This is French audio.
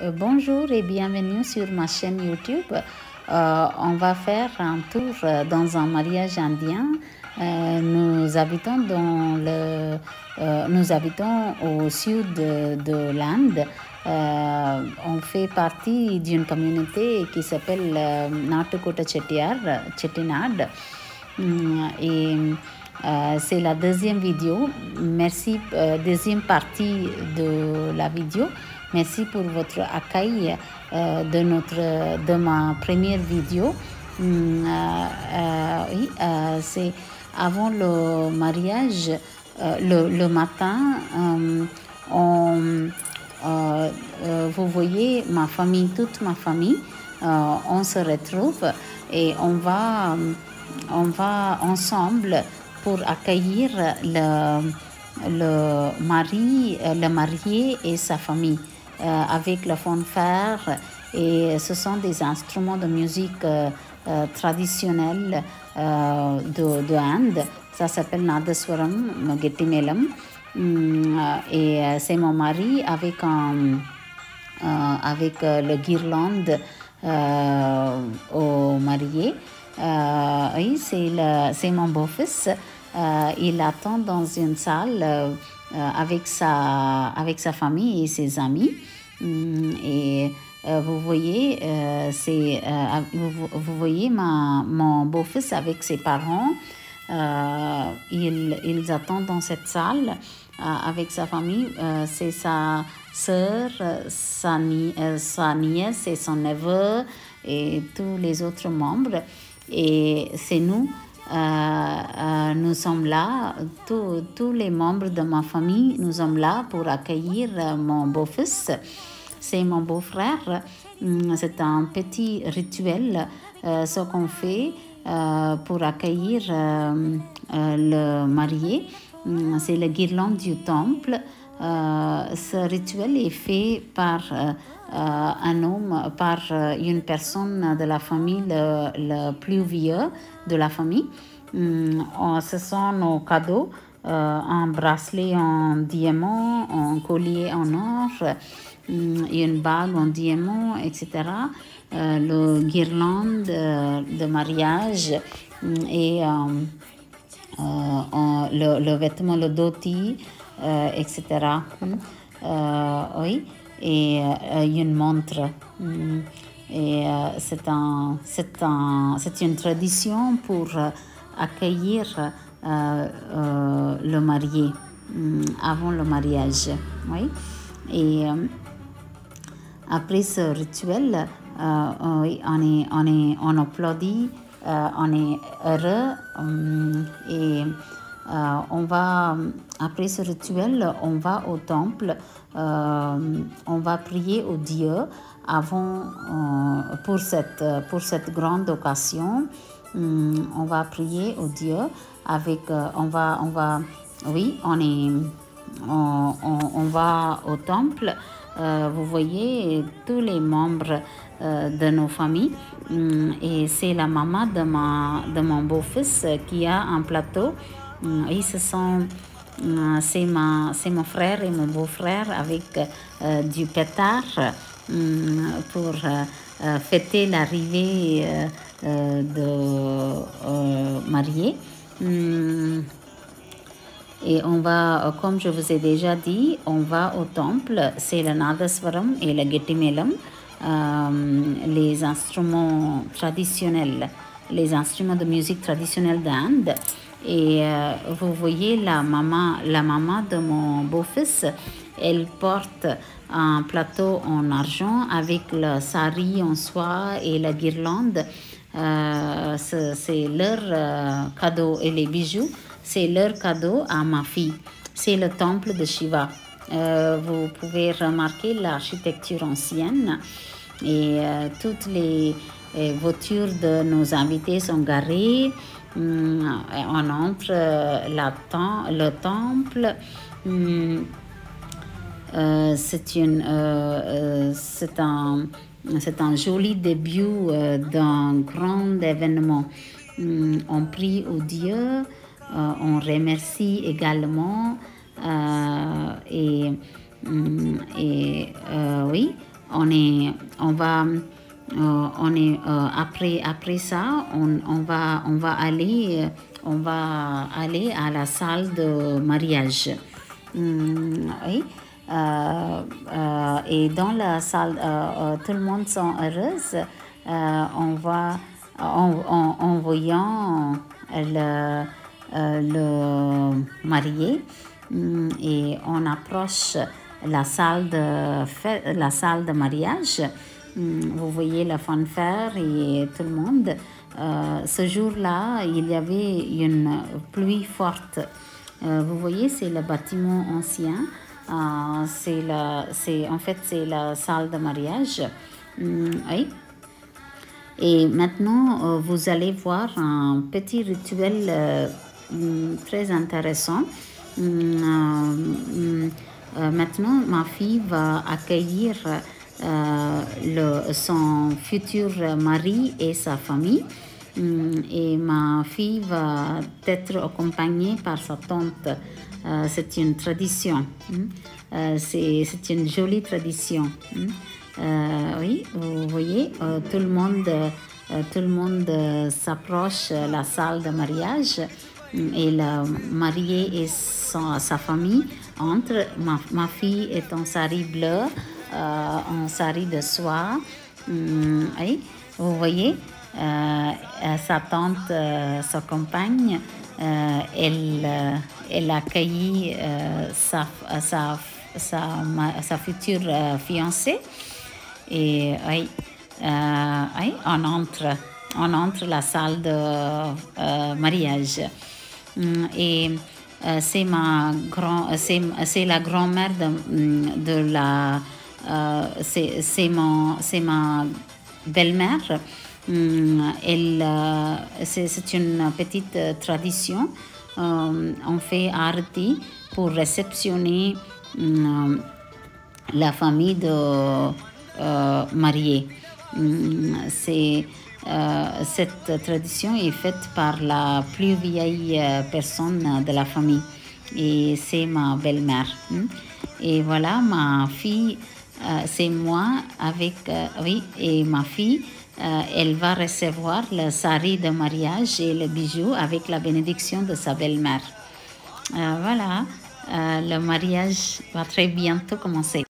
Euh, bonjour et bienvenue sur ma chaîne YouTube. Euh, on va faire un tour euh, dans un mariage indien. Nous habitons au sud de, de l'Inde. On fait partie d'une communauté qui s'appelle Natukota Chettiar, Chettinad. Hum, Et c'est la deuxième vidéo. Merci, deuxième partie de la vidéo. Merci pour votre accueil euh, de, notre, de ma première vidéo. Hum, euh, euh, oui, c'est avant le mariage, le, le matin, on, vous voyez ma famille, toute ma famille, on se retrouve et on va, on va ensemble pour accueillir le, le mari, le marié et sa famille avec le fanfare et ce sont des instruments de musique euh, euh, traditionnels euh, de, de Inde. Ça s'appelle Nadaswaram Gettimelam. Hum, euh, et euh, c'est mon mari avec un euh, avec euh, le guirlande euh, au marié. Euh, oui, c'est mon beau-fils. Euh, il attend dans une salle euh, euh, avec, sa, avec sa famille et ses amis. Hum, Et euh, vous voyez, euh, c'est, euh, vous, vous voyez ma, mon beau-fils avec ses parents. Euh, ils, ils attendent dans cette salle euh, avec sa famille. Euh, c'est sa sœur, euh, sa, ni- euh, sa nièce et son neveu et tous les autres membres. Et c'est nous. Euh, euh, nous sommes là, tous, les membres de ma famille, nous sommes là pour accueillir euh, mon beau-fils. C'est mon beau-frère. Hum, C'est un petit rituel, ce qu'on fait pour accueillir le marié. Hum, C'est le guirlande du temple. Euh, ce rituel est fait par euh, euh, un homme, par une personne de la famille, le, plus vieux de la famille. On- ce sont nos cadeaux, un bracelet en diamant, un collier en or, hum, une bague en diamant, etc. Le guirlande de mariage et le, le vêtement, le dhoti, euh, etc. Hmm. Euh, oui, et euh, une montre. Hmm. Et c'est un, un, une tradition pour accueillir le marié hmm, avant le mariage. Oui. Et après ce rituel, on, on, on applaudit, on est heureux hum, et euh, on va, après ce rituel, on va au temple, euh, on va prier au Dieu avant, pour, cette, grande occasion. Hum, on va prier au Dieu avec, on va, on va, oui, on est, on va au temple. Euh, vous voyez tous les membres euh, de nos familles. Hum, Et c'est la maman de, ma, de mon beau-fils qui a un plateau. Hum, sont, c'est, mon frère et mon beau-frère avec euh, du pétard hum, pour euh, euh, fêter l'arrivée euh, euh, de euh, marié. Hum, et on va, euh, comme je vous ai déjà dit, on va au temple, c'est le Nadaswaram et le Gettimelam, euh, les instruments traditionnels, les instruments de musique traditionnelle d'Inde. Et euh, vous voyez la maman, la maman de mon beau-fils, elle porte un plateau en argent avec le sari en soie et la guirlande. Euh, c'est leur euh, cadeau et les bijoux, c'est leur cadeau à ma fille. C'est le temple de Shiva. Euh, vous pouvez remarquer l'architecture ancienne et toutes les voitures de nos invités sont garées. Hum, on entre euh, la le temple. Hum, c'est un, c'est un joli début euh, d'un grand événement. Hum, on prie au Dieu, euh, on remercie également et, hum, oui, on va, on est après après ça, on, va aller à la salle de mariage. Hmm, oui. Et dans la salle, tout le monde sont heureux. on va en, voyant le, le marié hmm, et on approche la salle de, la salle de mariage. Hmm, vous voyez la fanfare et tout le monde. Euh, ce jour-là, il y avait une pluie forte. Euh, vous voyez, c'est le bâtiment ancien. Euh, c'est c'est en fait c'est la salle de mariage. Hmm, oui. Et maintenant, vous allez voir un petit rituel hmm, très intéressant. maintenant, ma fille va accueillir le, son futur mari et sa famille. Et ma fille va être accompagnée par sa tante. Euh, c'est une tradition. Mm. Euh, c'est une jolie tradition. Mm. Euh, oui, vous voyez, tout le monde, tout le s'approche la salle de mariage et le marié et sa famille entrent. Ma, ma, fille est en sari bleu, en sari de soie. oui, vous voyez, sa tante, sa compagne, elle, elle a accueilli sa, sa, sa, sa, future fiancée. Et oui, on, entre, on entre la salle de mariage. Mm, et c'est ma grand, c'est la grand-mère de, mm, de la, c'est ma belle-mère Mm, euh, c'est une petite euh, tradition. Euh, on fait arti pour réceptionner mm, la famille de mariés. Mm, cette tradition est faite par la plus vieille personne de la famille et c'est ma belle-mère. Et voilà, ma fille, c'est moi avec, oui, et ma fille euh, elle va recevoir le sari de mariage et le bijou avec la bénédiction de sa belle-mère. Euh, voilà, euh, le mariage va très bientôt commencer.